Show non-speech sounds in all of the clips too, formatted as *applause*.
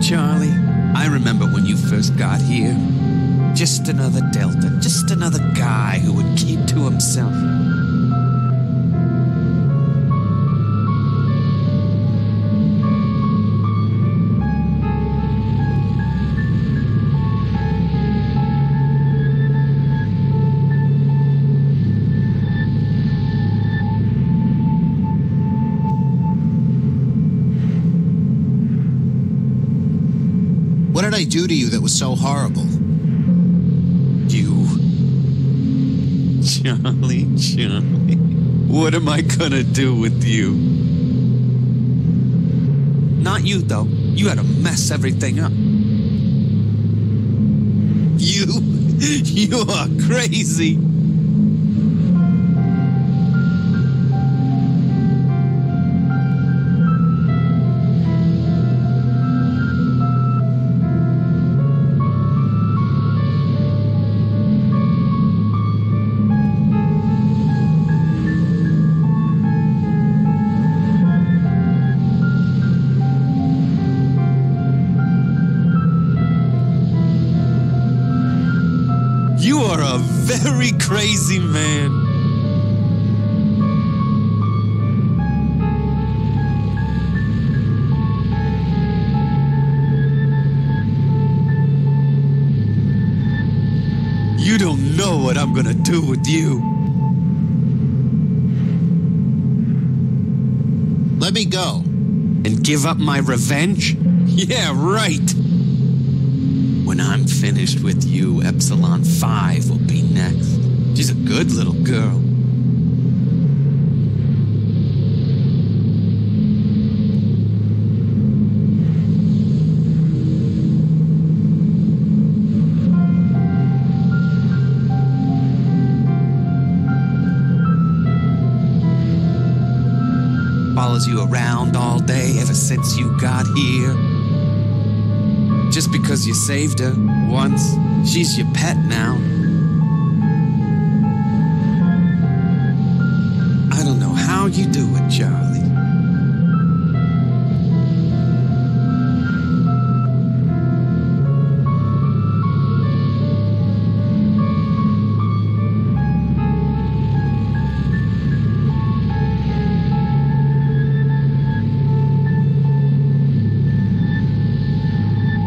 Charlie, I remember when you first got here. Just another Delta, just another guy who would keep to himself. To you that was so horrible? You. Charlie, Charlie. What am I gonna do with you? Not you, though. You had to mess everything up. You. *laughs* You are crazy. Crazy man. You don't know what I'm gonna do with you. Let me go. And give up my revenge? *laughs* Yeah, right. When I'm finished with you, Epsilon 5 will be next. She's a good little girl. Follows you around all day ever since you got here. Just because you saved her once, she's your pet now. Charlie.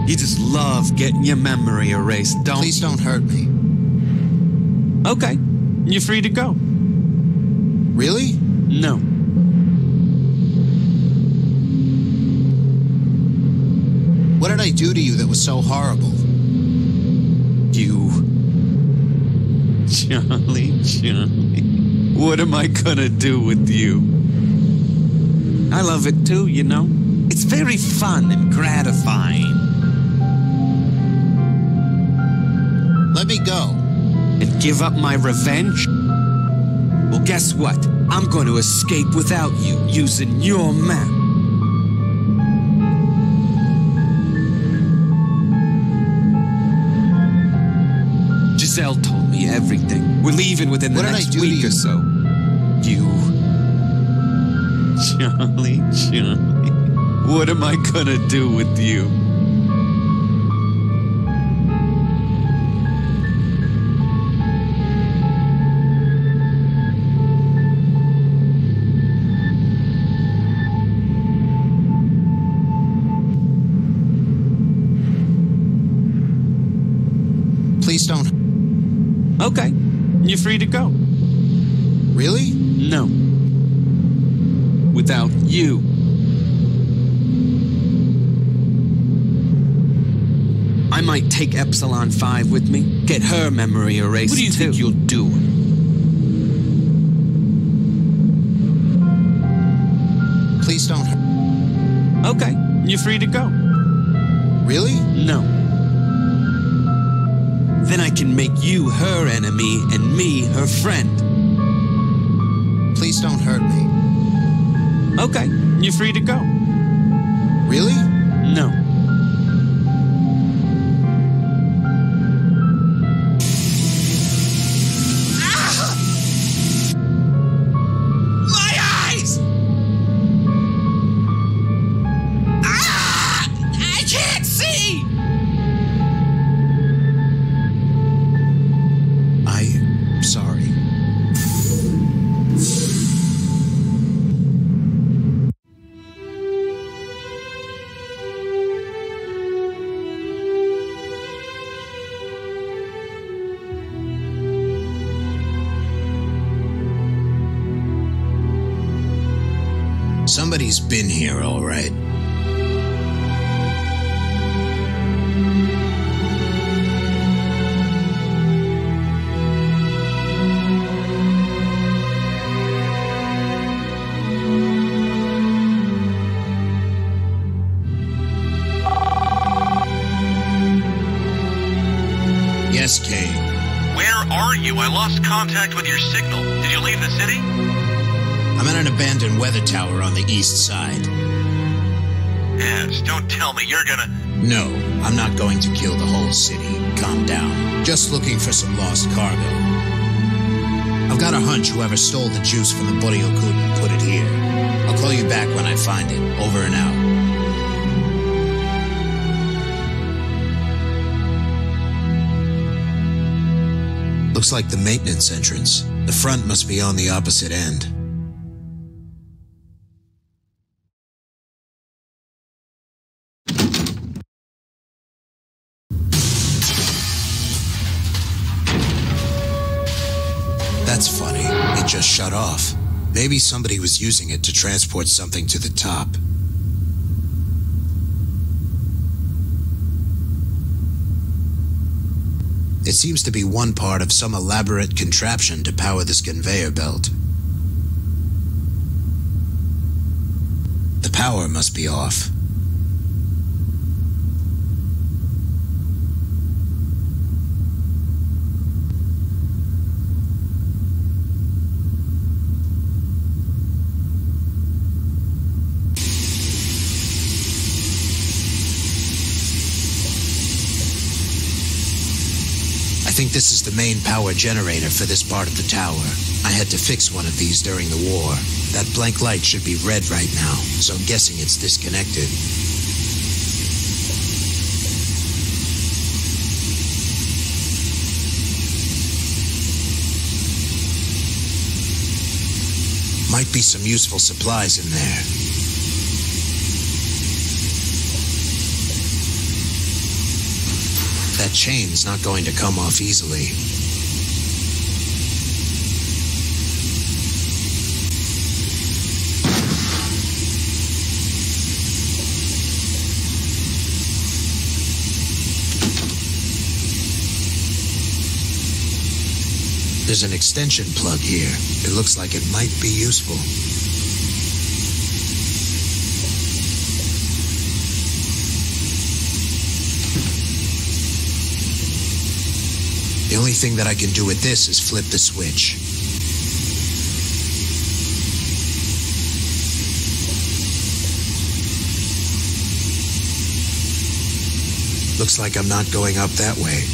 You just love getting your memory erased, don't Please don't hurt me. Okay, you're free to go. Really? No. Do to you that was so horrible? You. Charlie, Charlie. What am I gonna do with you? I love it too, you know. It's very fun and gratifying. Let me go. And give up my revenge? Well, guess what? I'm going to escape without you using your map. Everything. We're leaving within the What next week or so. You. Charlie, Charlie. What am I gonna do with you? To go. Really? No. Without you. I might take Epsilon 5 with me, get her memory erased. What do you think you'll do? Please don't. hurt- Okay, you're free to go. You her enemy and me her friend. Please don't hurt me. Okay, you're free to go. Somebody's been here, all right. Yes, Kane. Where are you? I lost contact with your signal. Weather tower on the east side. Yes, don't tell me you're gonna. No, I'm not going to kill the whole city. Calm down. Just looking for some lost cargo. I've got a hunch whoever stole the juice from the Boryokudan put it here. I'll call you back when I find it. Over and out. Looks like the maintenance entrance. The front must be on the opposite end. Somebody was using it to transport something to the top. It seems to be one part of some elaborate contraption to power this conveyor belt. The power must be off. I think this is the main power generator for this part of the tower. I had to fix one of these during the war. That blank light should be red right now, so I'm guessing it's disconnected. Might be some useful supplies in there. That chain's not going to come off easily. There's an extension plug here. It looks like it might be useful. Only thing that I can do with this is flip the switch. Looks like I'm not going up that way.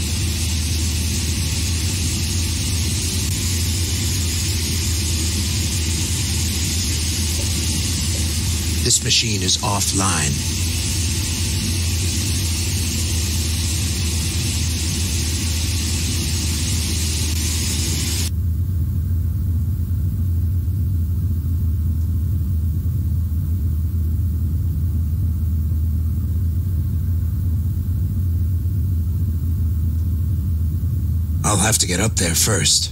This machine is offline. I'll have to get up there first.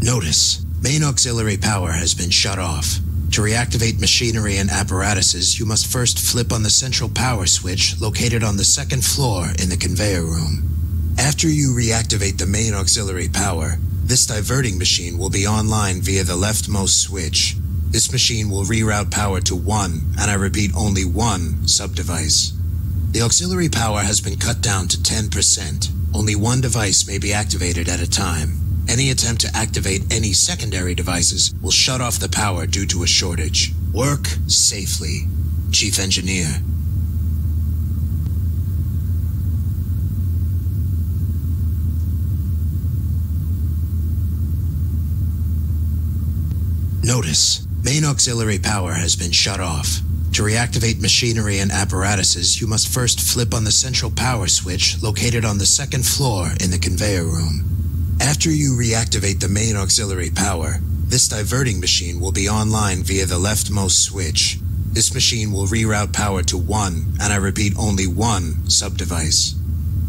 Notice, main auxiliary power has been shut off. To reactivate machinery and apparatuses, you must first flip on the central power switch located on the second floor in the conveyor room. After you reactivate the main auxiliary power, this diverting machine will be online via the leftmost switch. This machine will reroute power to one, and I repeat, only one subdevice. The auxiliary power has been cut down to 10%. Only one device may be activated at a time. Any attempt to activate any secondary devices will shut off the power due to a shortage. Work safely. Chief Engineer. Notice, main auxiliary power has been shut off. To reactivate machinery and apparatuses, you must first flip on the central power switch located on the second floor in the conveyor room. After you reactivate the main auxiliary power, this diverting machine will be online via the leftmost switch. This machine will reroute power to one, and I repeat, only one subdevice.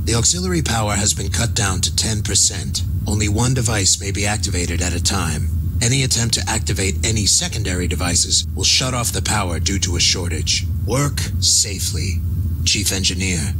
The auxiliary power has been cut down to 10%. Only one device may be activated at a time. Any attempt to activate any secondary devices will shut off the power due to a shortage. Work safely, Chief Engineer.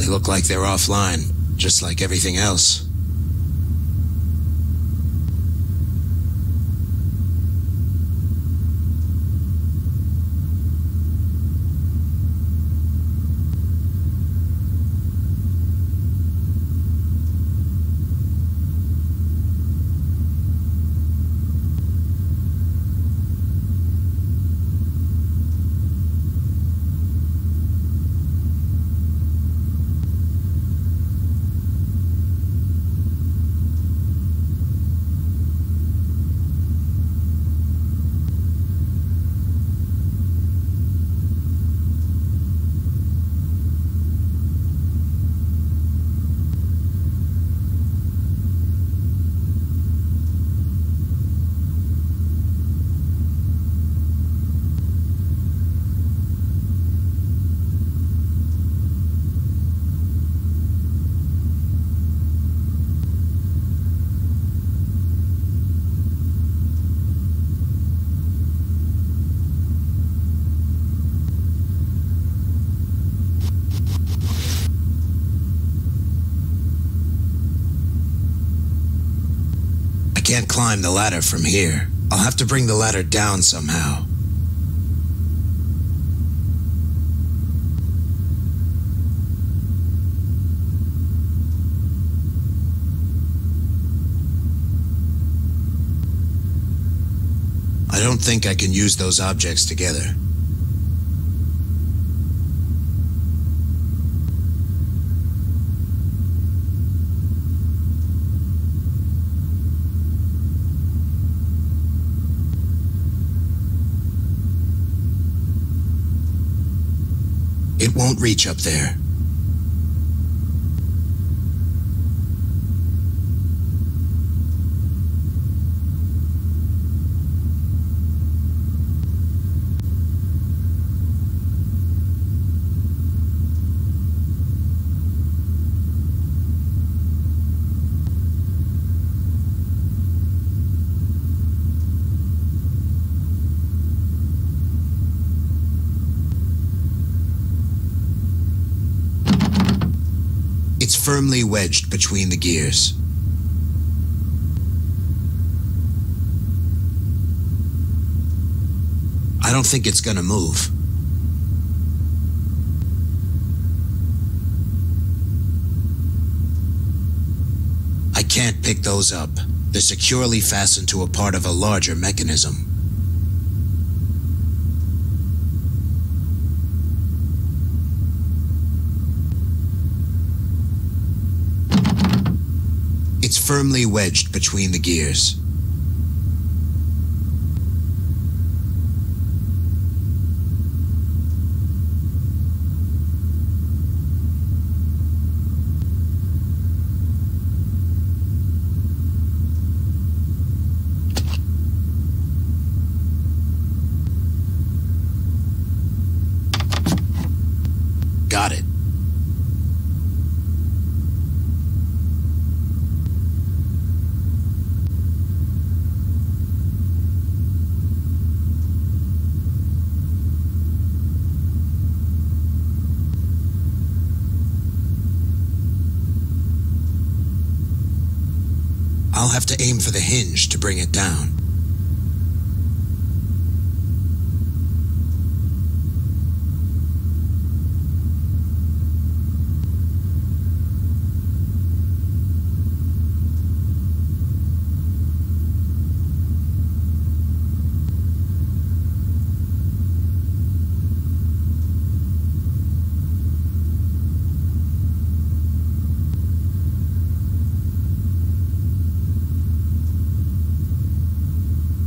They look like they're offline, just like everything else. I can't climb the ladder from here. I'll have to bring the ladder down somehow. I don't think I can use those objects together. It won't reach up there. It's firmly wedged between the gears. I don't think it's gonna move. I can't pick those up. They're securely fastened to a part of a larger mechanism. It's firmly wedged between the gears. Got it. I'll have to aim for the hinge to bring it down.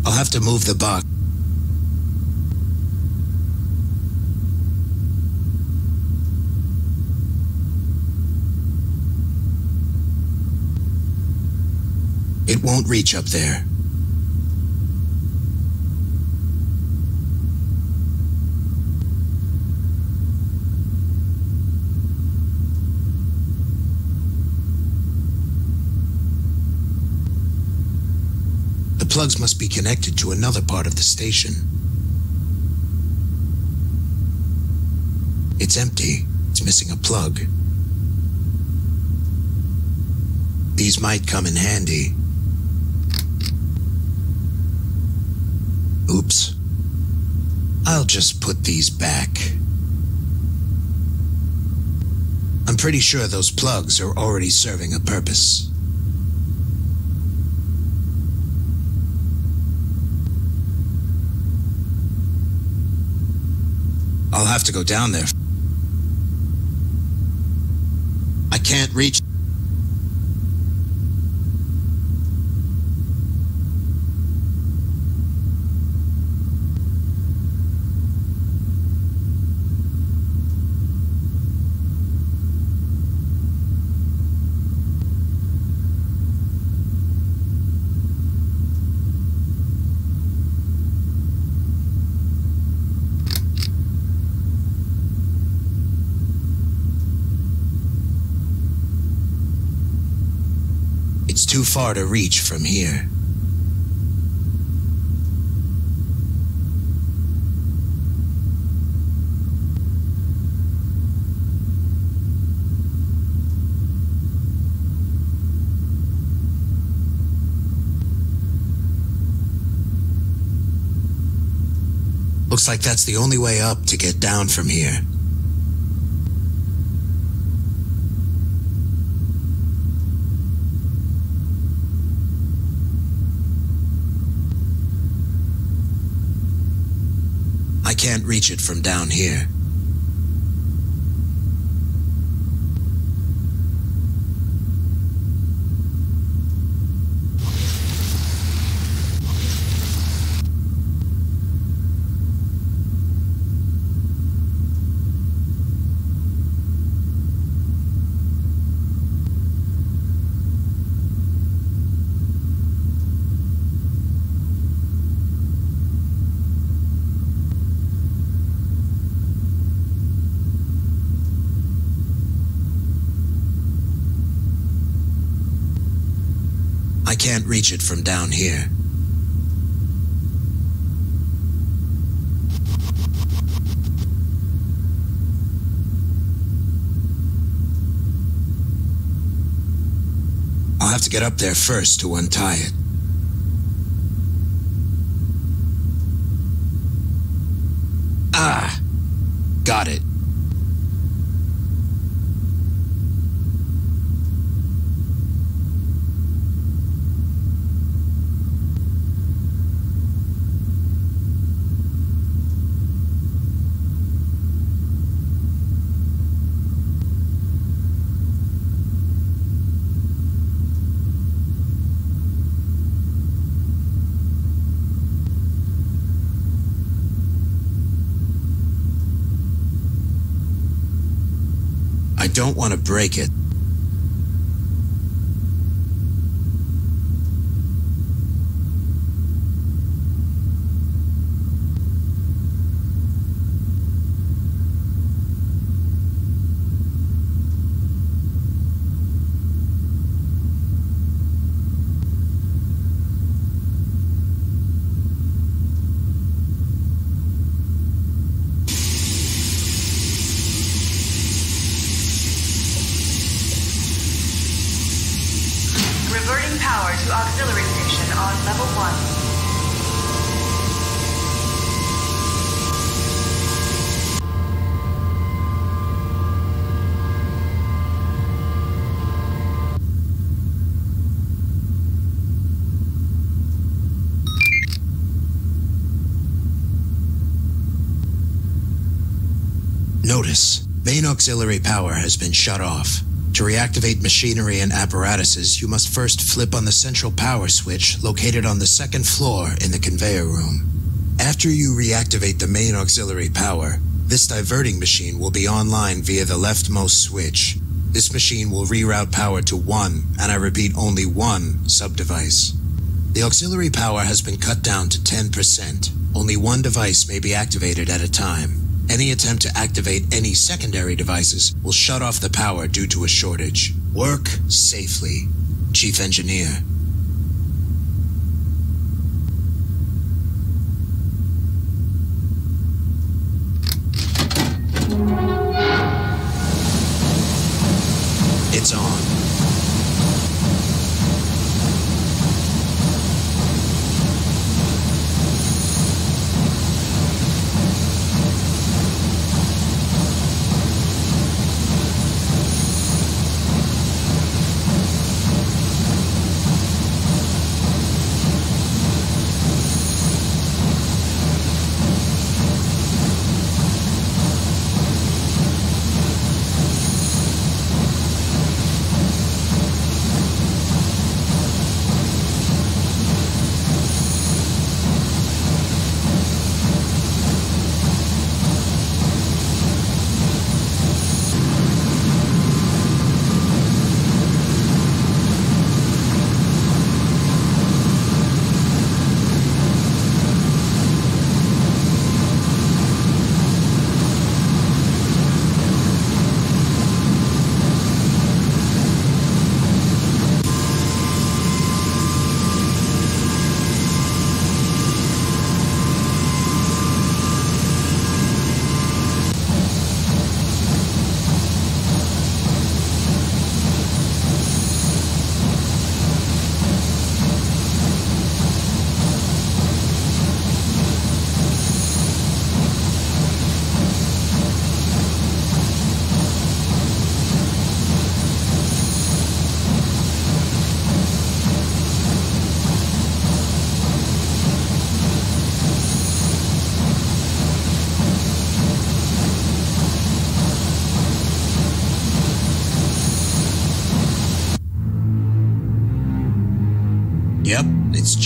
I'll have to move the box. It won't reach up there. The plugs must be connected to another part of the station. It's empty. It's missing a plug. These might come in handy. I'll just put these back. I'm pretty sure those plugs are already serving a purpose. I'll have to go down there. I can't reach. It's too far to reach from here. Looks like that's the only way up to get down from here. I can't reach it from down here. I can't reach it from down here. I'll have to get up there first to untie it. Ah! Got it. I don't want to break it. Auxiliary power has been shut off. To reactivate machinery and apparatuses, you must first flip on the central power switch located on the second floor in the conveyor room. After you reactivate the main auxiliary power, this diverting machine will be online via the leftmost switch. This machine will reroute power to one, and I repeat, only one subdevice. The auxiliary power has been cut down to 10%. Only one device may be activated at a time. Any attempt to activate any secondary devices will shut off the power due to a shortage. Work safely. Chief Engineer. It's on.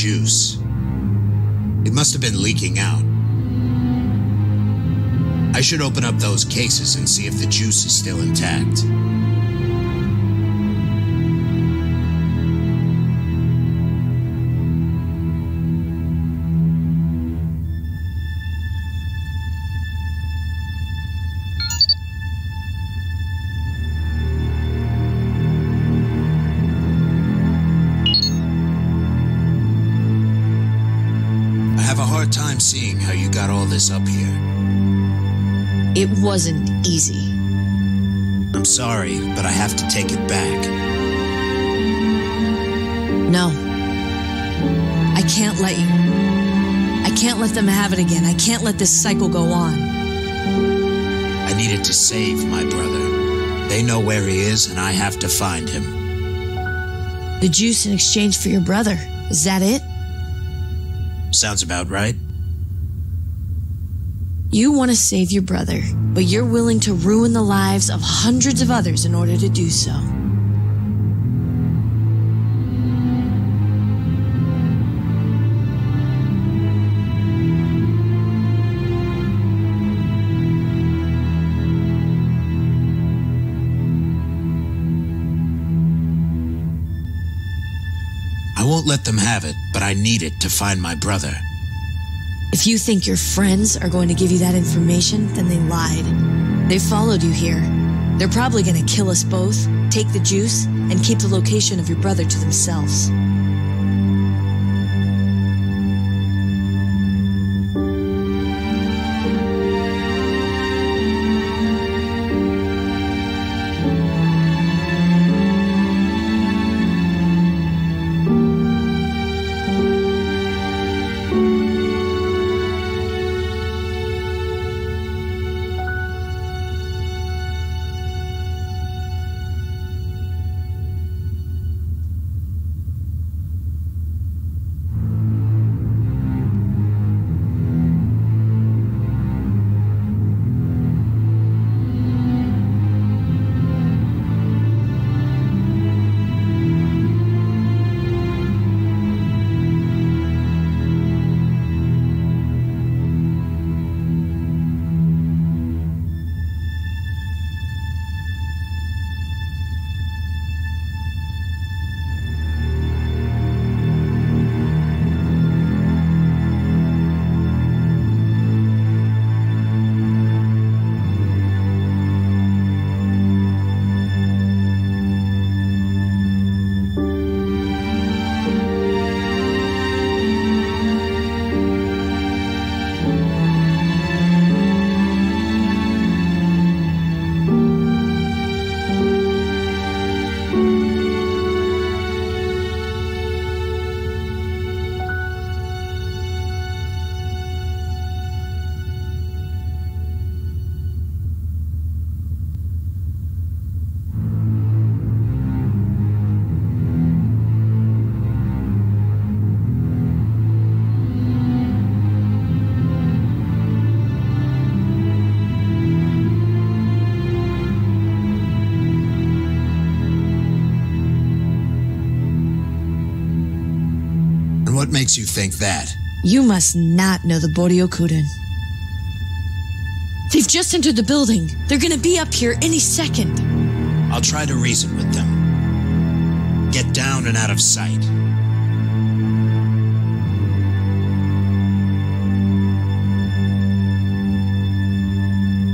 Juice. It must have been leaking out. I should open up those cases and see if the juice is still intact. Let this cycle go on. I needed to save my brother. They know where he is, and I have to find him. The juice in exchange for your brother. Is that it? Sounds about right. You want to save your brother, but you're willing to ruin the lives of hundreds of others in order to do so. Let them have it, but I need it to find my brother. If you think your friends are going to give you that information, then they lied. They followed you here. They're probably going to kill us both, take the juice, and keep the location of your brother to themselves. Makes you think that? You must not know the Boryokudan. They've just entered the building. They're gonna be up here any second. I'll try to reason with them. Get down and out of sight.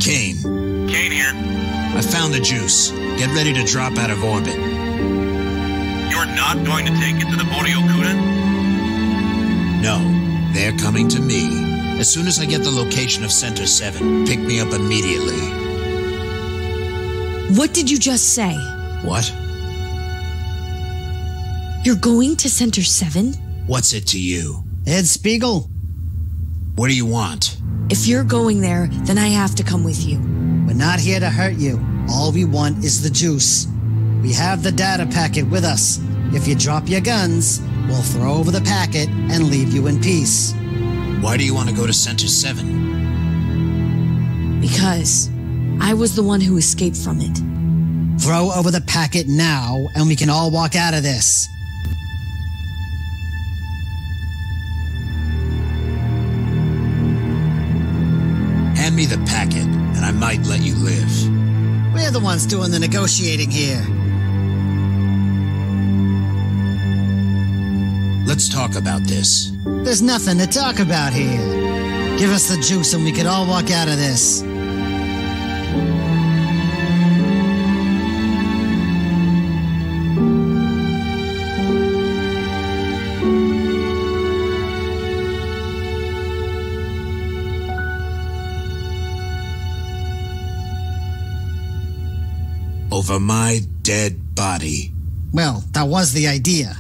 Kane, Kane here. I found the juice. Get ready to drop out of orbit. You're not going to take it to the Boryokudan? No, they're coming to me. As soon as I get the location of Center 7, pick me up immediately. What did you just say? What? You're going to Center 7? What's it to you? Ed Spiegel, What do you want? If you're going there, then I have to come with you. we're not here to hurt you. All we want is the juice. We have the data packet with us. If you drop your guns, we'll throw over the packet and leave you in peace. Why do you want to go to Center 7? Because I was the one who escaped from it. Throw over the packet now, and we can all walk out of this. Hand me the packet, and I might let you live. We're the ones doing the negotiating here. Talk about this. There's nothing to talk about here. Give us the juice and we could all walk out of this. Over my dead body. Well, that was the idea.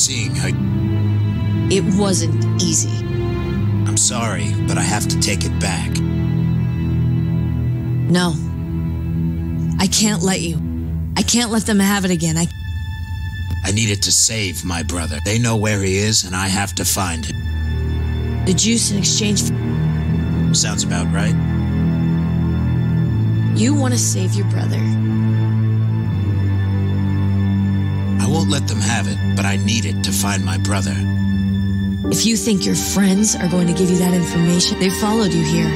Seeing how. It wasn't easy. I'm sorry, but I have to take it back. No. I can't let you. I can't let them have it again. I I needed to save my brother. They know where he is, and I have to find him. the juice in exchange for Sounds about right. you want to save your brother. I won't let them have it, but I need it to find my brother. If you think your friends are going to give you that information, they followed you here.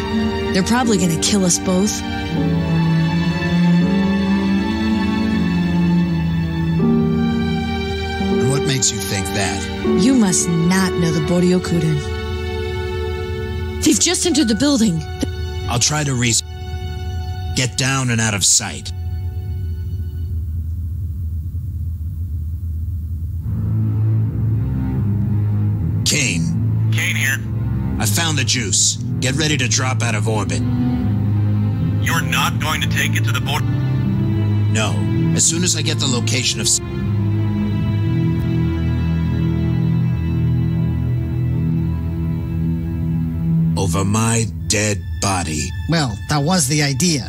They're probably going to kill us both. And what makes you think that? You must not know the Boryokudan. They've just entered the building. I'll try to reason. Get down and out of sight. Juice. Get ready to drop out of orbit. You're not going to take it to the border. No. As soon as I get the location of. Over my dead body. Well, that was the idea.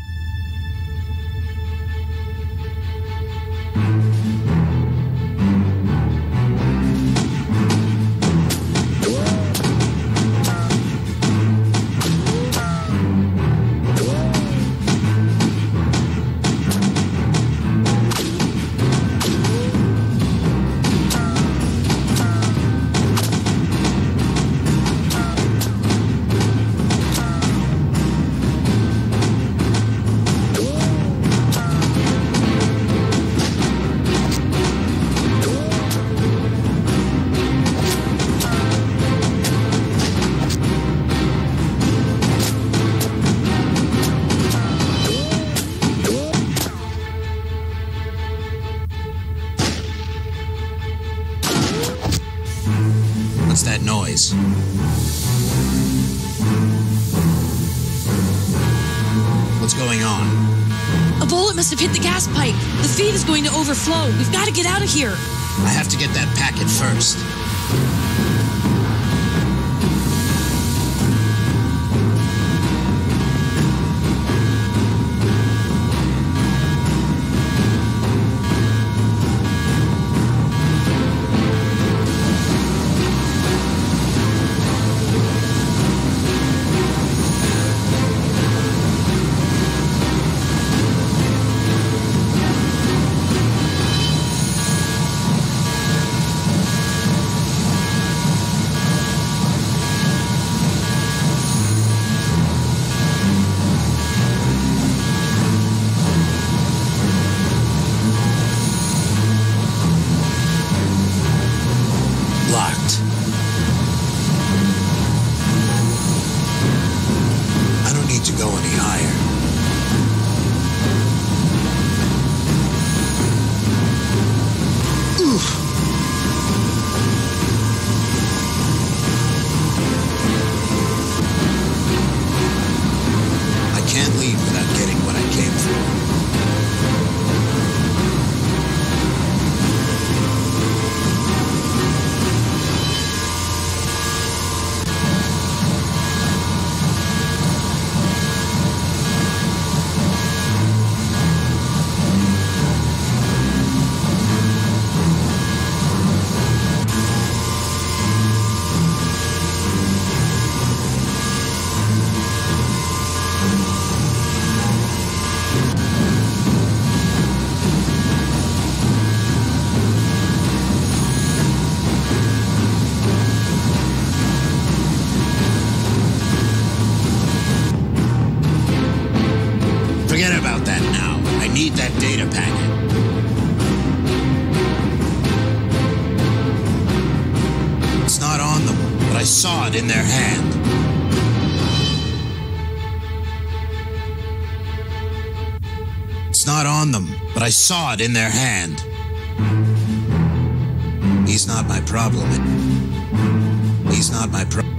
Here. I saw it in their hand. He's not my problem. He's not my problem.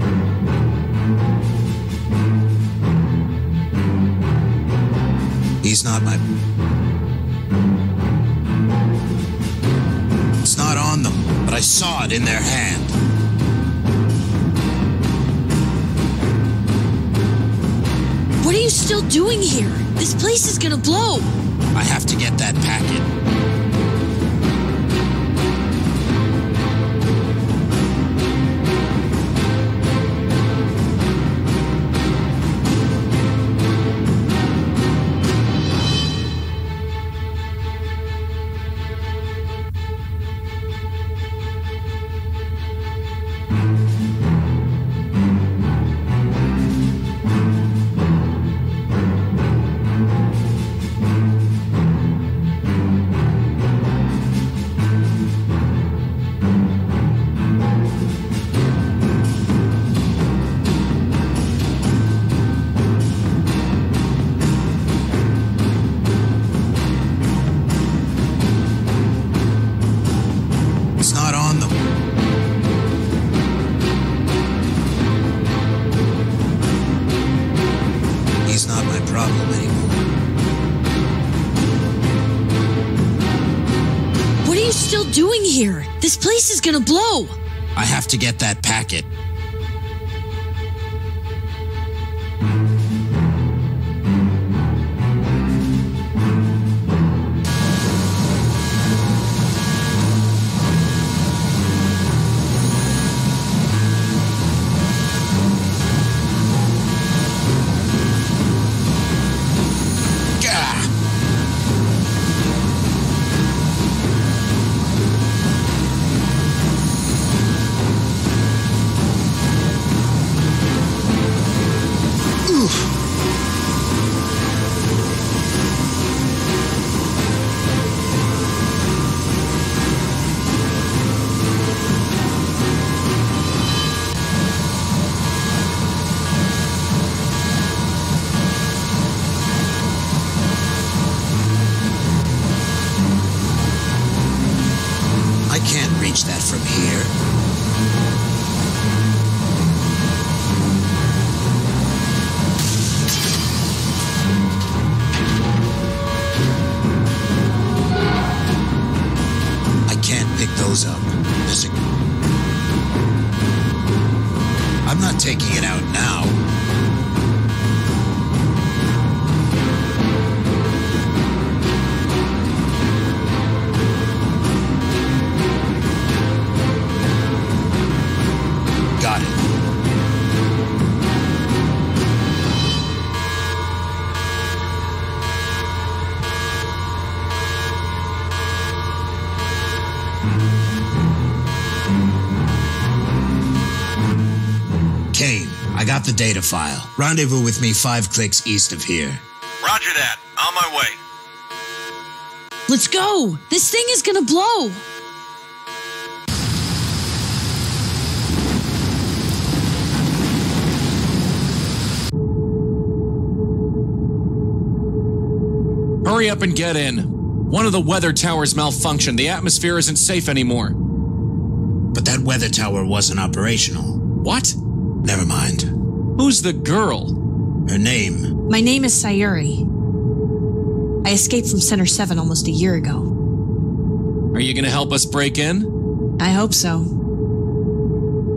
He's not my. It's not on them, but I saw it in their hand. What are you still doing here? This place is gonna blow. I have to get that packet. Have to get that packet. Data file. Rendezvous with me five clicks east of here. Roger that. On my way. Let's go. This thing is gonna blow. Hurry up and get in. One of the weather towers malfunctioned. The atmosphere isn't safe anymore. But that weather tower wasn't operational. What? Never mind. Who's the girl? Her name. My name is Sayuri. I escaped from Center 7 almost a year ago. Are you gonna help us break in? I hope so.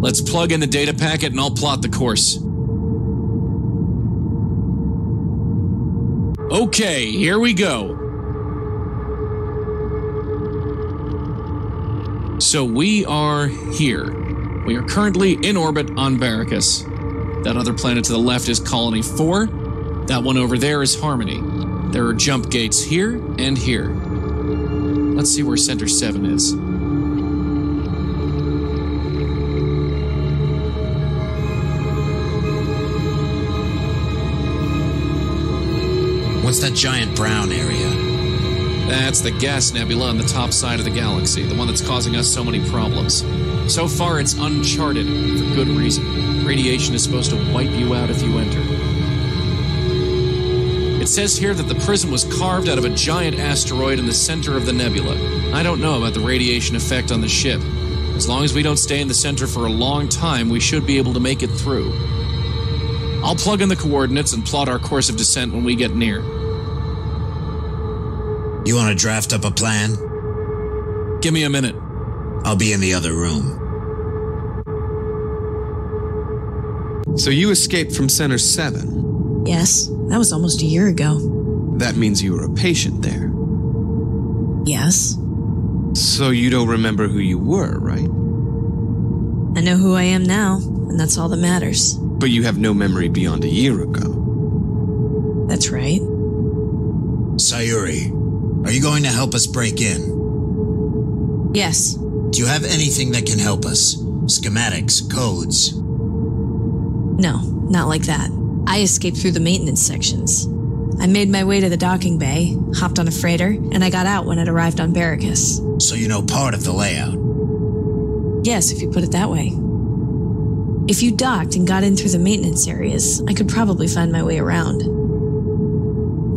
Let's plug in the data packet and I'll plot the course. Okay, here we go. So we are here. We are currently in orbit on Barracus. That other planet to the left is Colony 4. That one over there is Harmony. There are jump gates here and here. Let's see where Center 7 is. What's that giant brown area? That's the gas nebula on the top side of the galaxy, the one that's causing us so many problems. So far, it's uncharted, for good reason. Radiation is supposed to wipe you out if you enter. It says here that the prism was carved out of a giant asteroid in the center of the nebula. I don't know about the radiation effect on the ship. As long as we don't stay in the center for a long time, we should be able to make it through. I'll plug in the coordinates and plot our course of descent when we get near. You want to draft up a plan? Give me a minute. I'll be in the other room. So you escaped from Center 7. Yes, that was almost a year ago. That means you were a patient there. Yes. So you don't remember who you were, right? I know who I am now, and that's all that matters. But you have no memory beyond a year ago. That's right. Sayuri, are you going to help us break in? Yes. Do you have anything that can help us? Schematics, codes. No, not like that. I escaped through the maintenance sections. I made my way to the docking bay, hopped on a freighter, and I got out when it arrived on Barracus. So you know part of the layout. Yes, if you put it that way. If you docked and got in through the maintenance areas, I could probably find my way around.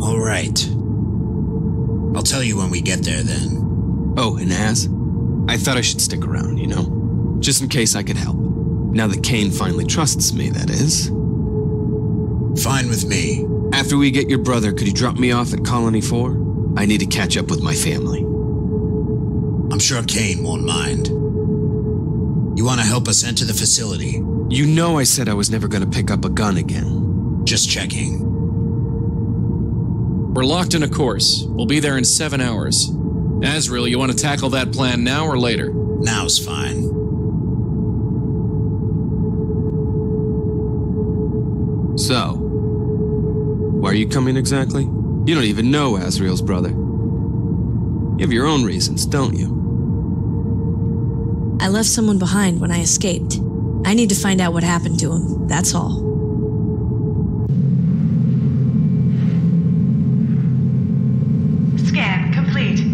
All right. I'll tell you when we get there then. Oh, and as? I thought I should stick around, you know? Just in case I could help. Now that Kane finally trusts me, that is. Fine with me. After we get your brother, could you drop me off at Colony 4? I need to catch up with my family. I'm sure Kane won't mind. You want to help us enter the facility? You know I said I was never going to pick up a gun again. Just checking. We're locked in a course. We'll be there in seven hours. Azriel, you want to tackle that plan now or later? Now's fine. So, why are you coming exactly? You don't even know Azriel's brother. You have your own reasons, don't you? I left someone behind when I escaped. I need to find out what happened to him, that's all. Scan complete.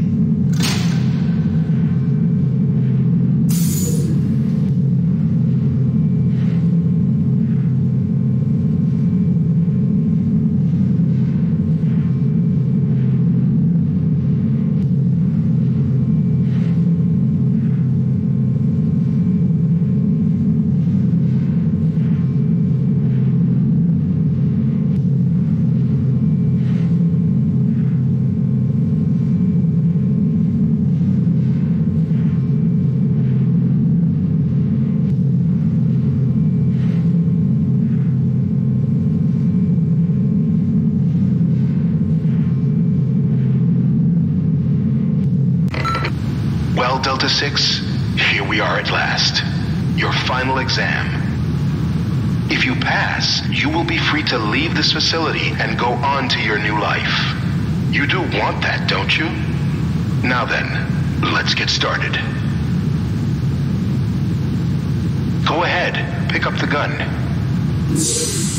6, here we are at last. Your final exam. If you pass, you will be free to leave this facility and go on to your new life. You do want that, don't you? Now then, let's get started. Go ahead, pick up the gun.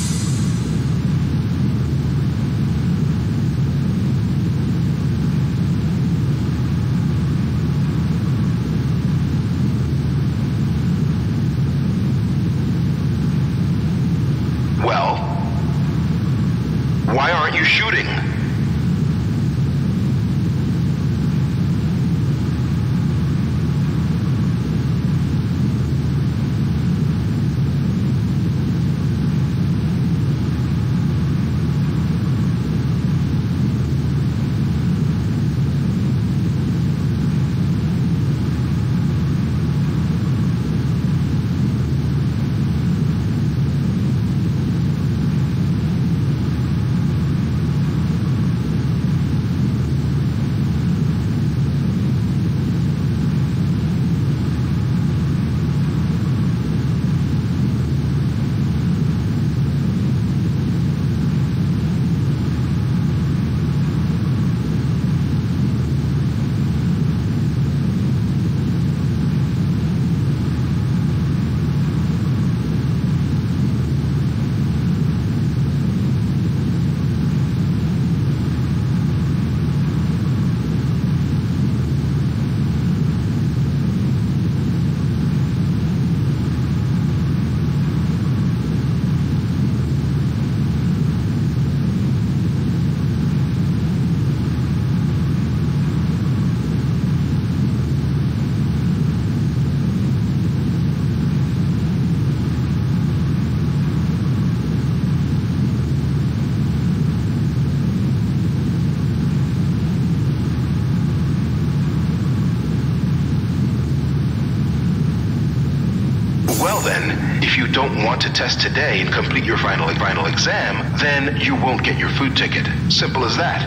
Then, if you don't want to test today and complete your final final exam, then you won't get your food ticket. Simple as that.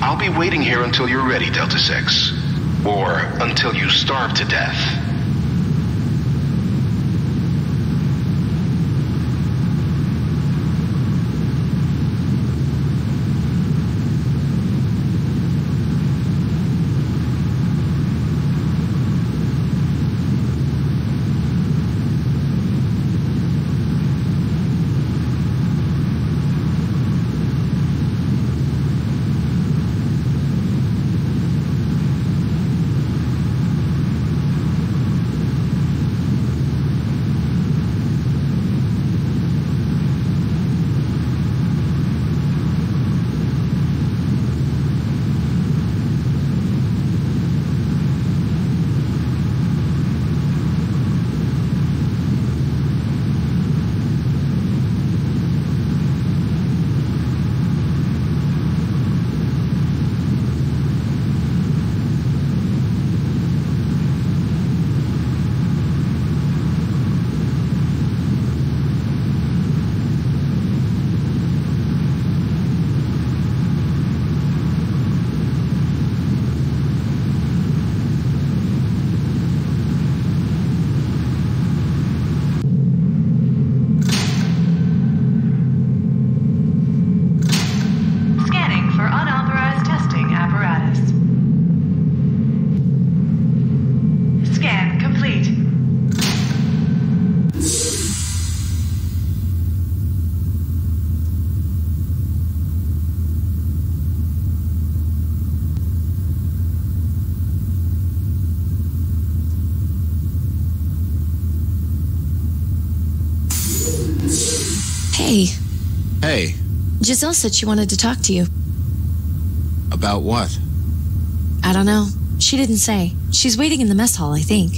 I'll be waiting here until you're ready, Delta 6. Or until you starve to death. Giselle said she wanted to talk to you. about what? I don't know. She didn't say. She's waiting in the mess hall, I think.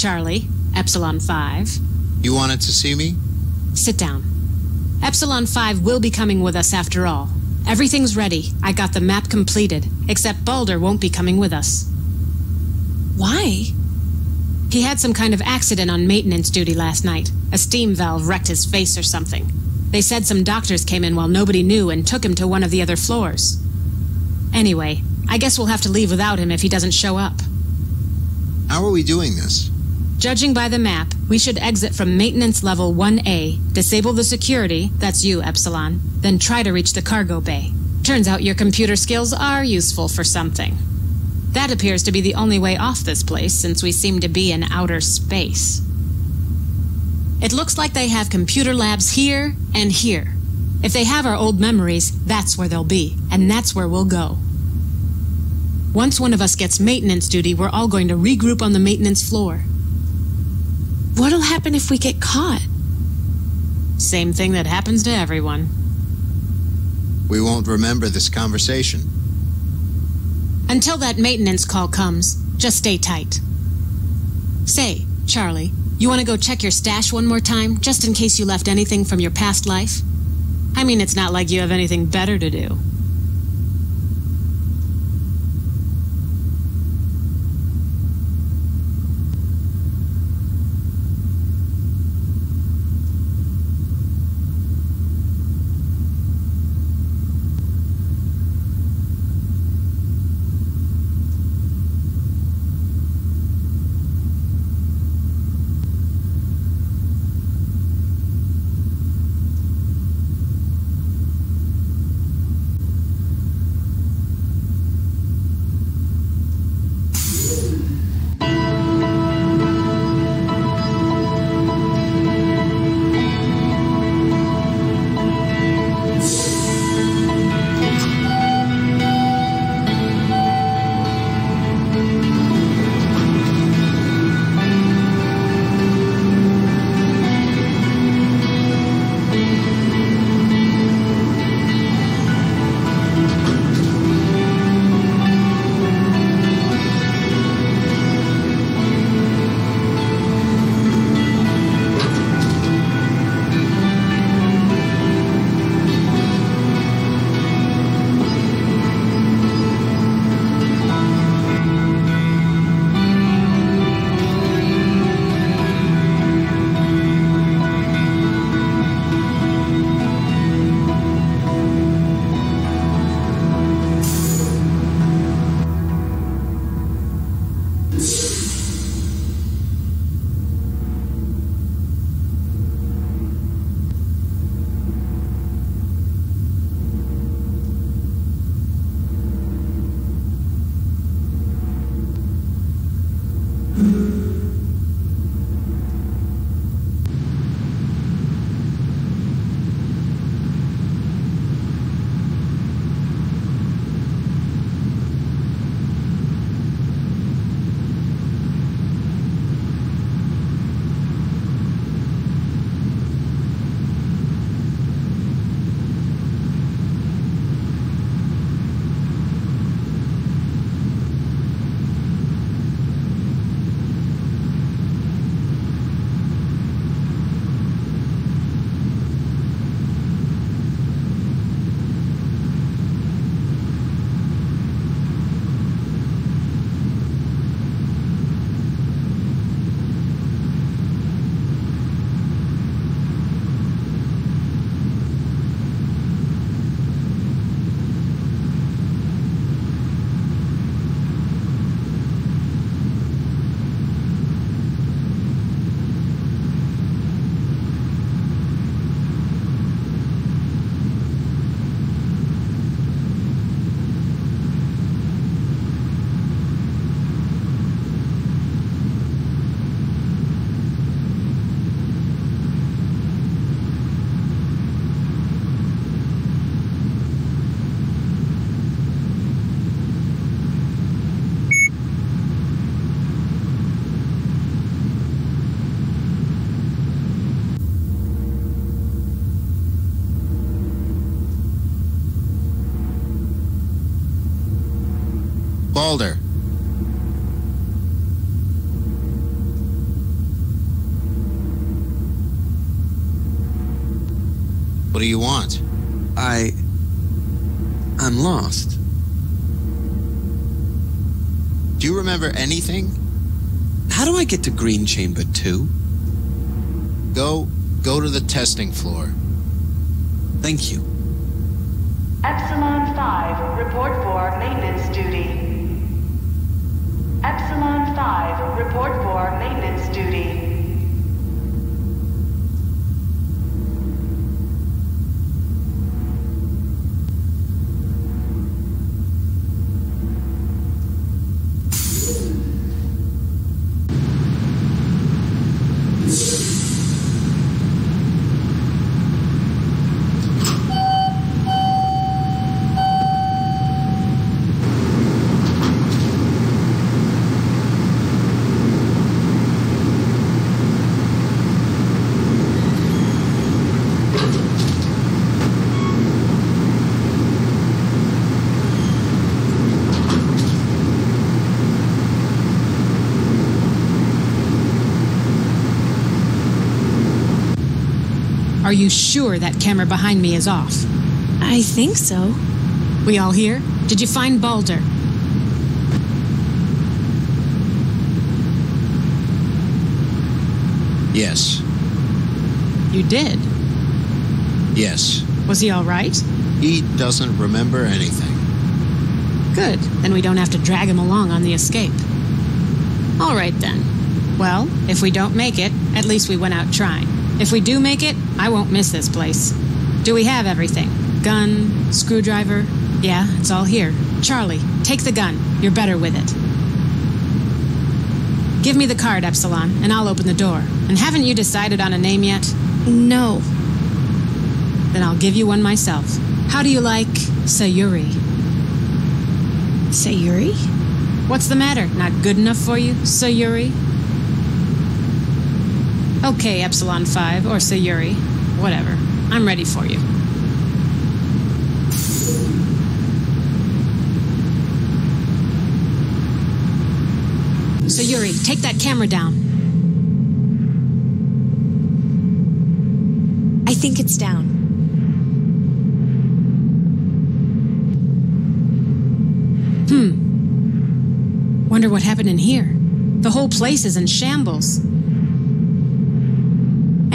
Charlie, Epsilon 5. You wanted to see me? Sit down. Epsilon 5 will be coming with us after all. Everything's ready. I got the map completed, except Balder won't be coming with us. Why? He had some kind of accident on maintenance duty last night. A steam valve wrecked his face or something. They said some doctors came in while nobody knew and took him to one of the other floors. Anyway, I guess we'll have to leave without him if he doesn't show up. How are we doing this? Judging by the map, we should exit from maintenance level 1A, disable the security, that's you, Epsilon, then try to reach the cargo bay. Turns out your computer skills are useful for something. That appears to be the only way off this place since we seem to be in outer space. It looks like they have computer labs here and here. If they have our old memories, that's where they'll be, and that's where we'll go. Once one of us gets maintenance duty, we're all going to regroup on the maintenance floor. What'll happen if we get caught? Same thing that happens to everyone. We won't remember this conversation. Until that maintenance call comes, just stay tight. Say, Charlie, you want to go check your stash one more time, just in case you left anything from your past life? I mean, it's not like you have anything better to do. you. Balder. What do you want? I. I'm lost. Do you remember anything? How do I get to Green Chamber 2? Go go to the testing floor. Thank you. Epsilon 5, report for maintenance duty. Epsilon 5, report for maintenance duty. Are you sure that camera behind me is off? I think so. We all here? Did you find Balder? Yes. You did. Yes. Was he all right? He doesn't remember anything. Good. Then we don't have to drag him along on the escape. All right then. Well, if we don't make it, at least we went out trying. If we do make it, I won't miss this place. Do we have everything? Gun, screwdriver? Yeah, it's all here. Charlie, take the gun. You're better with it. Give me the card, Epsilon, and I'll open the door. And haven't you decided on a name yet? No. Then I'll give you one myself. How do you like Sayuri? Sayuri? What's the matter? Not good enough for you, Sayuri? Okay, Epsilon 5, or Sayuri. Whatever. I'm ready for you. Sayuri, take that camera down. I think it's down. Hmm. Wonder what happened in here. The whole place is in shambles.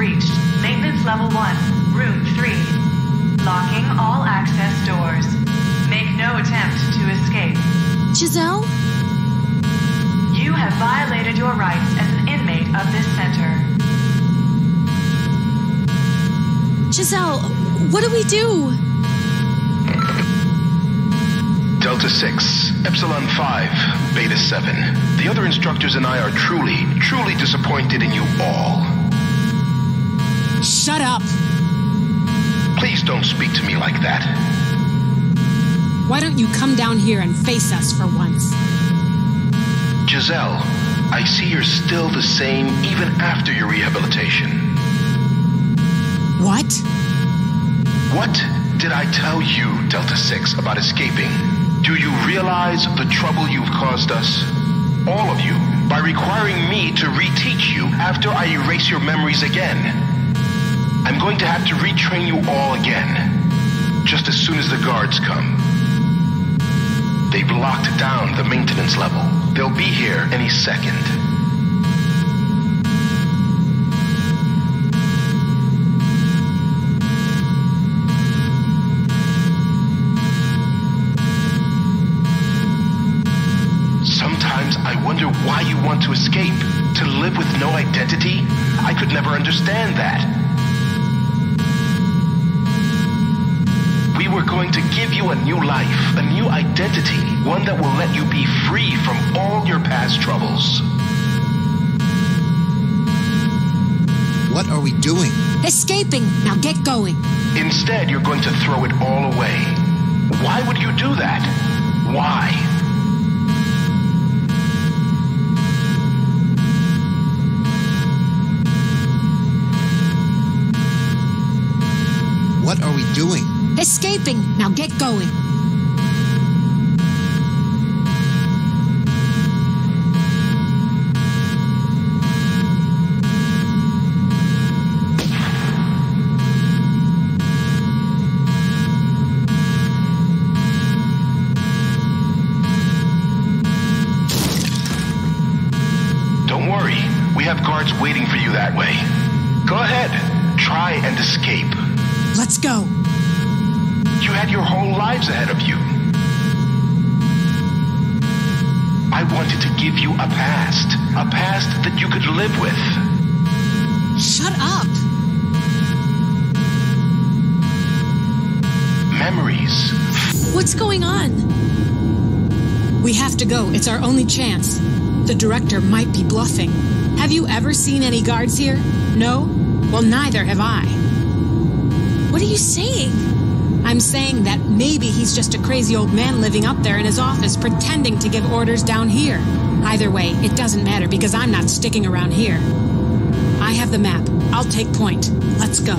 breached. Maintenance level 1, room 3. Locking all access doors. Make no attempt to escape. Giselle? You have violated your rights as an inmate of this center. Giselle, what do we do? Delta 6, Epsilon 5, Beta 7. The other instructors and I are truly, truly disappointed in you all. Shut up! Please don't speak to me like that. Why don't you come down here and face us for once? Giselle, I see you're still the same even after your rehabilitation. What? What did I tell you, Delta 6, about escaping? Do you realize the trouble you've caused us? All of you, by requiring me to reteach you after I erase your memories again. I'm going to have to retrain you all again, just as soon as the guards come. They've locked down the maintenance level. They'll be here any second. Sometimes I wonder why you want to escape. To live with no identity? I could never understand that. Going to give you a new life, a new identity, one that will let you be free from all your past troubles. What are we doing? Escaping! Now get going! Instead, you're going to throw it all away. Why would you do that? Why? What are we doing? Escaping! Now get going! Don't worry. We have guards waiting for you that way. Go ahead. Try and escape. Let's go! Had your whole lives ahead of you. I wanted to give you a past. A past that you could live with. Shut up! Memories. What's going on? We have to go. It's our only chance. The director might be bluffing. Have you ever seen any guards here? No? Well, neither have I. What are you saying? I'm saying that maybe he's just a crazy old man living up there in his office pretending to give orders down here. Either way, it doesn't matter because I'm not sticking around here. I have the map. I'll take point. Let's go.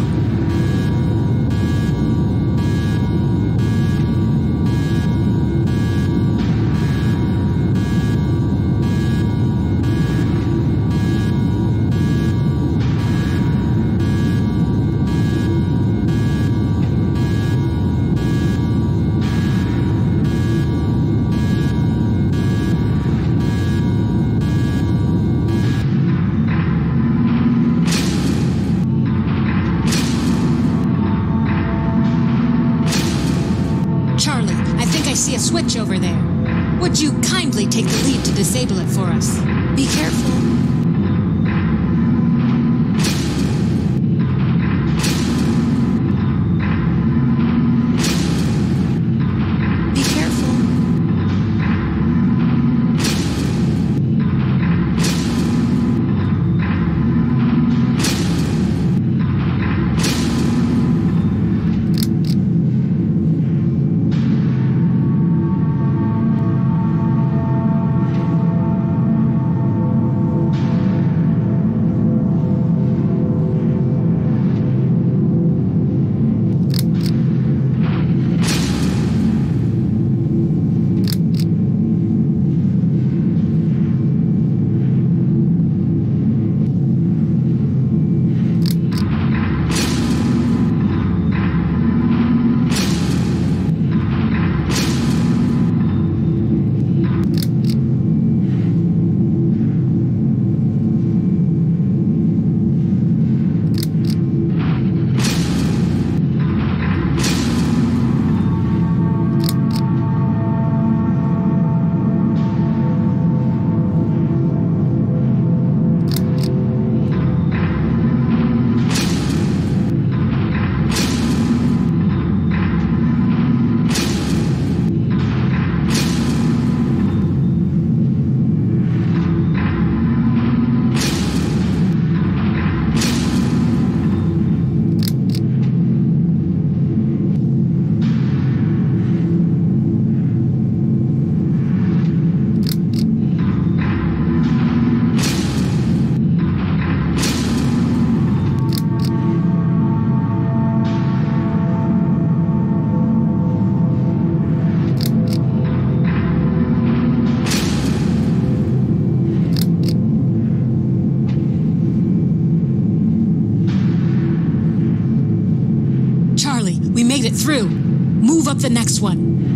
The next one.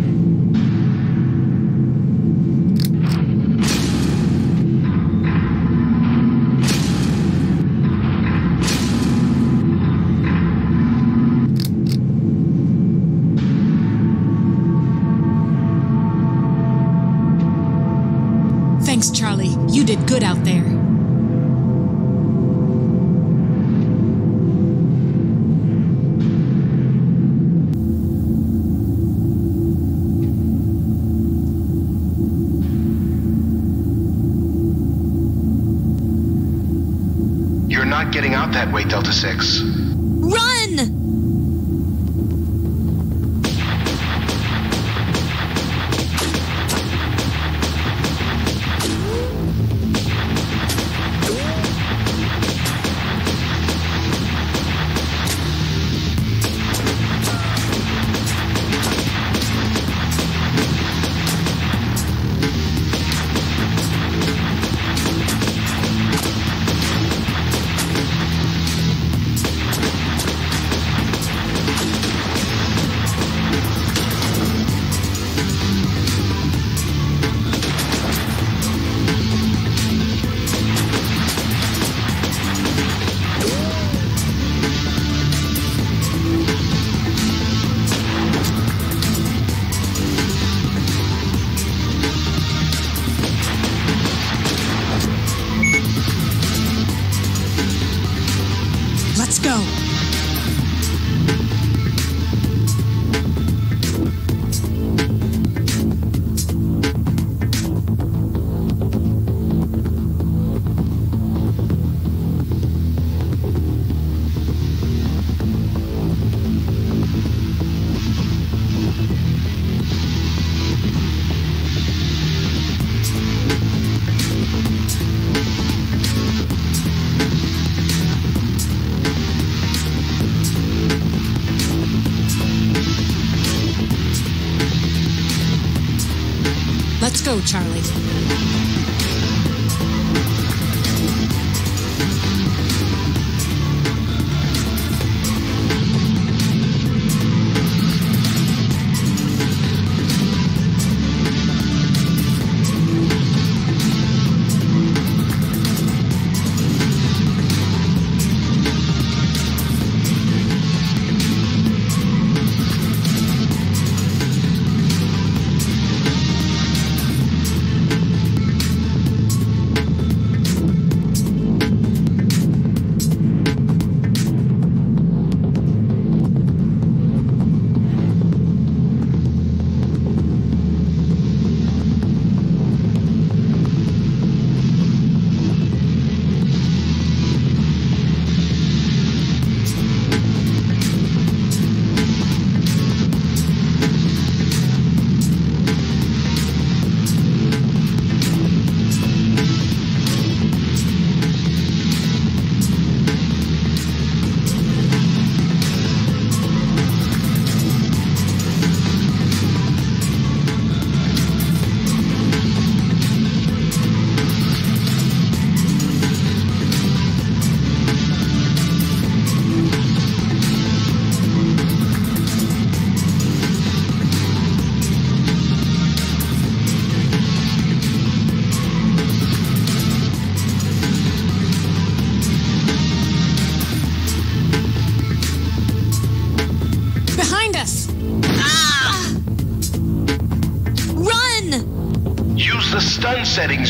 That way, Delta 6. Let's go, Charlie. The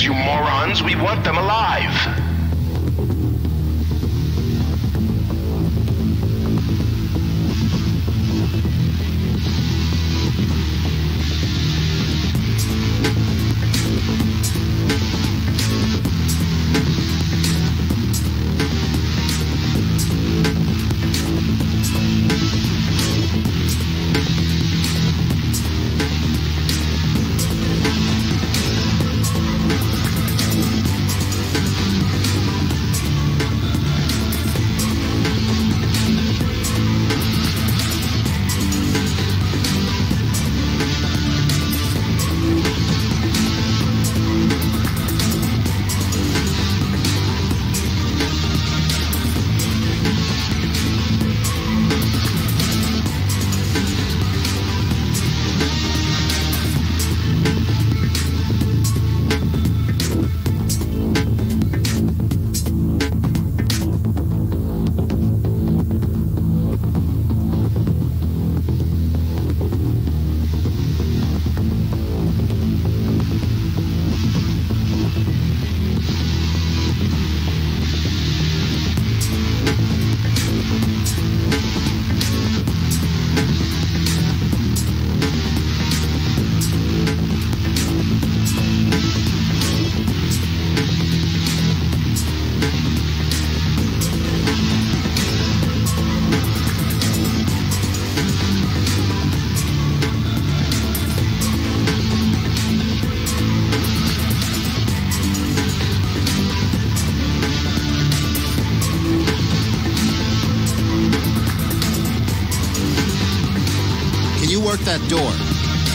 door?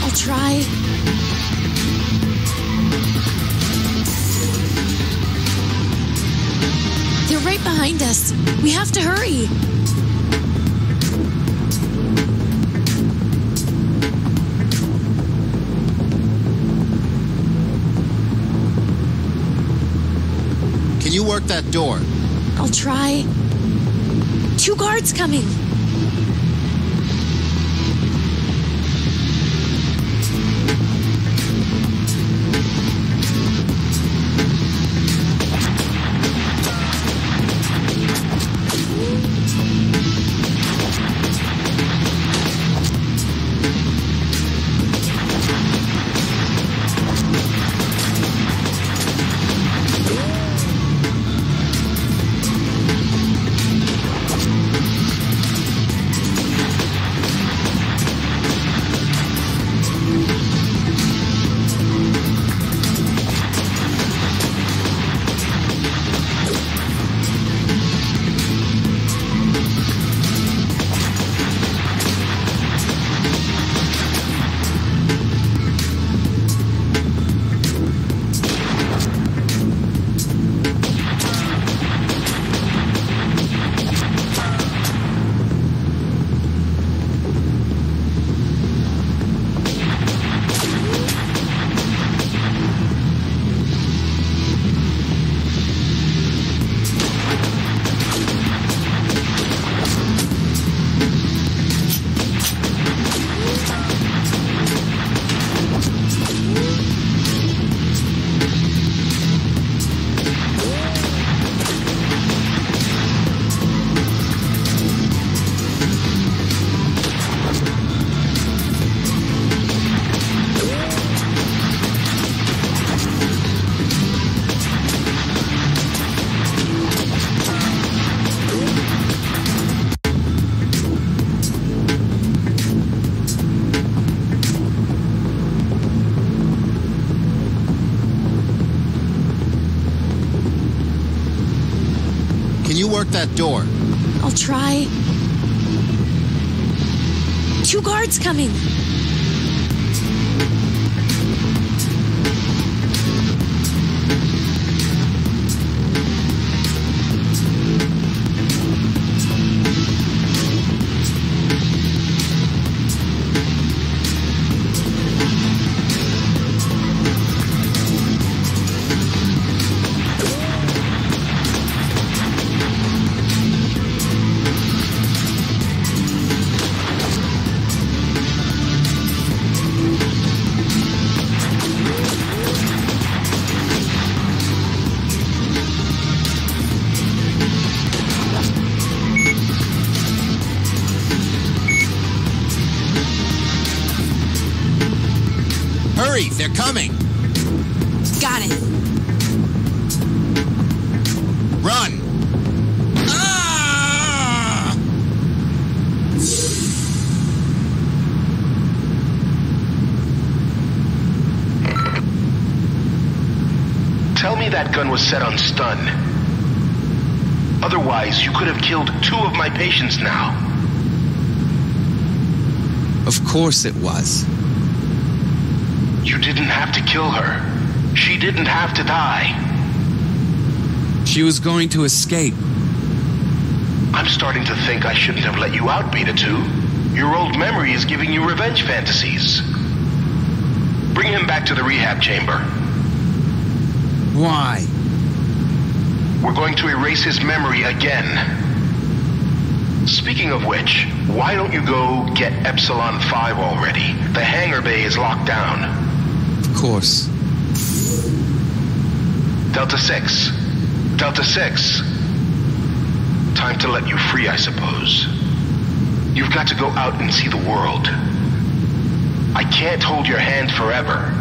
I'll try. They're right behind us. We have to hurry. Can you work that door? I'll try. Two guards coming. Door? I'll try. Two guards coming. Coming! Got it. Run! Ah! Tell me that gun was set on stun. Otherwise, you could have killed two of my patients now. Of course it was. You didn't have to kill her. She didn't have to die. She was going to escape. I'm starting to think I shouldn't have let you out, Beta 2. Your old memory is giving you revenge fantasies. Bring him back to the rehab chamber. Why? We're going to erase his memory again. Speaking of which, why don't you go get Epsilon 5 already? The hangar bay is locked down. Course. Delta 6. Delta 6. Time to let you free, I suppose. You've got to go out and see the world. I can't hold your hand forever.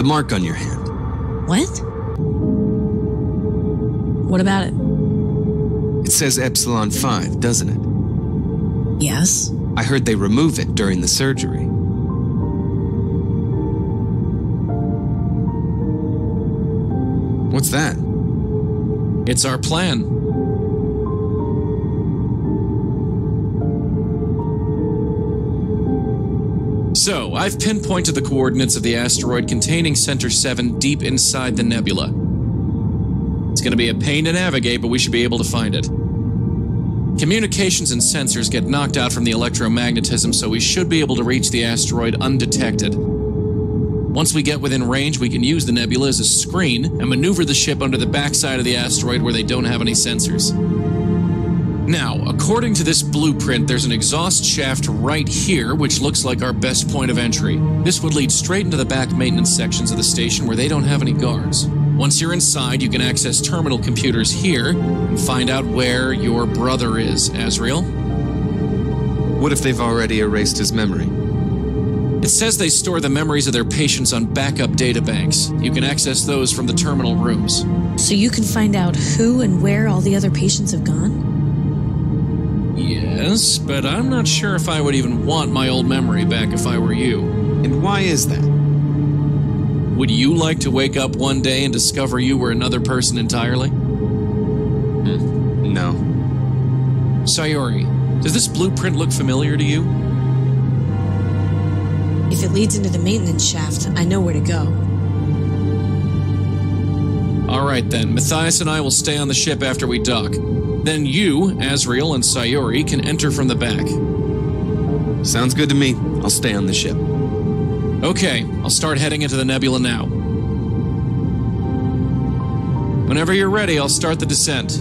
The mark on your hand. What? What about it? It says Epsilon 5, doesn't it? Yes. I heard they remove it during the surgery. What's that? It's our plan. So, I've pinpointed the coordinates of the asteroid containing Center 7 deep inside the nebula. It's going to be a pain to navigate, but we should be able to find it. Communications and sensors get knocked out from the electromagnetism, so we should be able to reach the asteroid undetected. Once we get within range, we can use the nebula as a screen and maneuver the ship under the backside of the asteroid where they don't have any sensors. Now, according to this blueprint, there's an exhaust shaft right here, which looks like our best point of entry. This would lead straight into the back maintenance sections of the station where they don't have any guards. Once you're inside, you can access terminal computers here and find out where your brother is, Azriel. What if they've already erased his memory? It says they store the memories of their patients on backup databanks. You can access those from the terminal rooms. So you can find out who and where all the other patients have gone? Yes, but I'm not sure if I would even want my old memory back if I were you. And why is that? Would you like to wake up one day and discover you were another person entirely? Hmm. No. Sayuri, does this blueprint look familiar to you? If it leads into the maintenance shaft, I know where to go. All right then, Matthias and I will stay on the ship after we dock. Then you, Azriel, and Sayuri can enter from the back. Sounds good to me. I'll stay on the ship. Okay, I'll start heading into the nebula now. Whenever you're ready, I'll start the descent.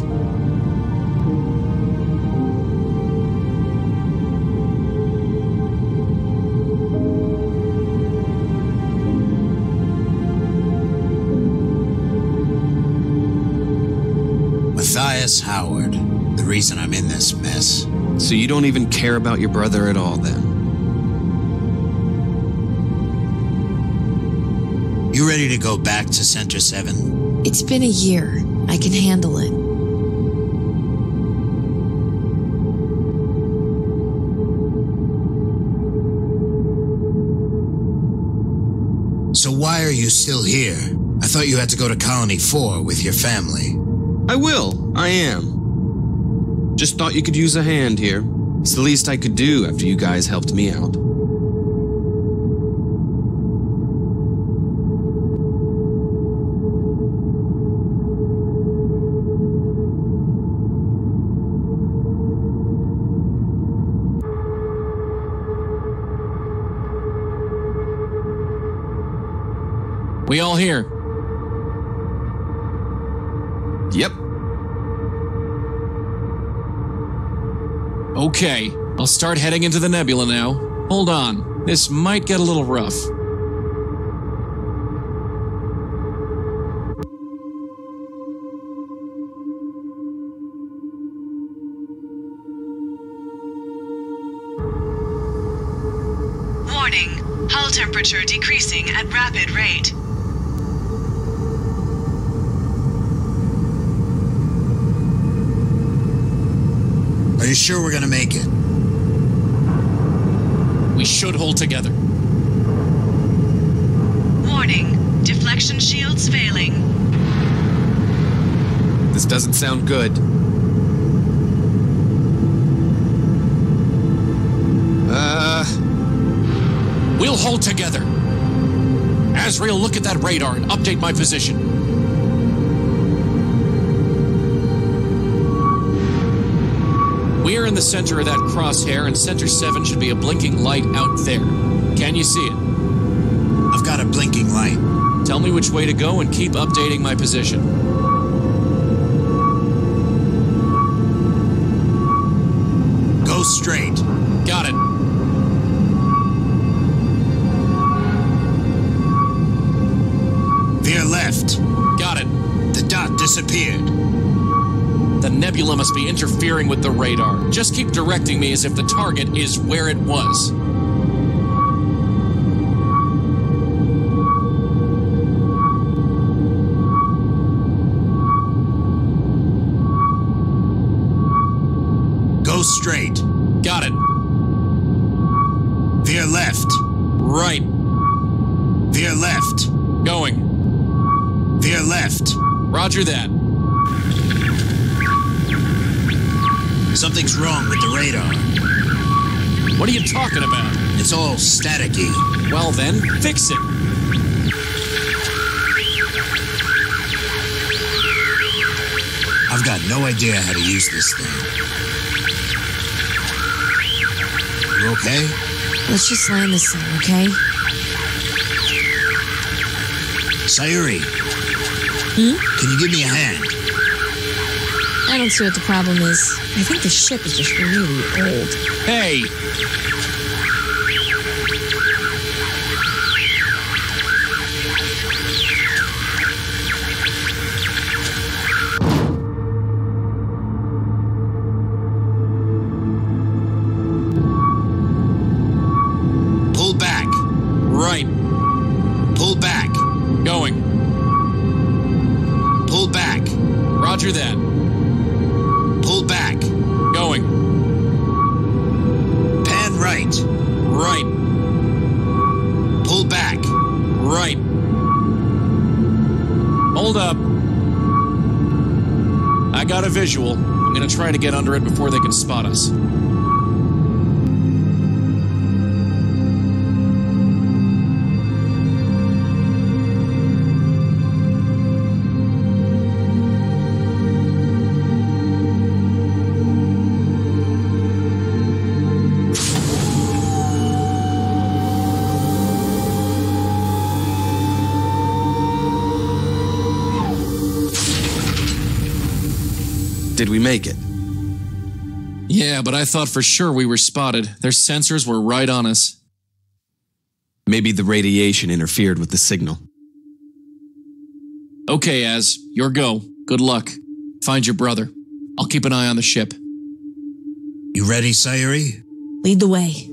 Matthias Howard, the reason I'm in this mess. So you don't even care about your brother at all, then? You ready to go back to Center 7? It's been a year. I can handle it. So why are you still here? I thought you had to go to Colony 4 with your family. I will. I am. Just thought you could use a hand here. It's the least I could do after you guys helped me out. We all here? Okay, I'll start heading into the nebula now. Hold on, this might get a little rough. Warning. Hull temperature decreasing at rapid rate. Are you sure we're gonna make it? We should hold together. Warning. Deflection shields failing. This doesn't sound good. Uh. We'll hold together. Azriel, look at that radar and update my position. The center of that crosshair, and Center 7 should be a blinking light out there. Can you see it? I've got a blinking light. Tell me which way to go and keep updating my position. Go straight. Got it. Veer left. Got it. The dot disappeared. Must be interfering with the radar. Just keep directing me as if the target is where it was. Staticky. Well, then, fix it. I've got no idea how to use this thing. You okay? Let's just land this thing, okay? Sayuri, Hmm? can you give me a hand? I don't see what the problem is. I think the ship is just really old. Hey! Try to get under it before they can spot us. Did we make it? Yeah, but I thought for sure we were spotted. Their sensors were right on us. Maybe the radiation interfered with the signal. Okay, Az, your go. Good luck. Find your brother. I'll keep an eye on the ship. You ready, Sayuri? Lead the way.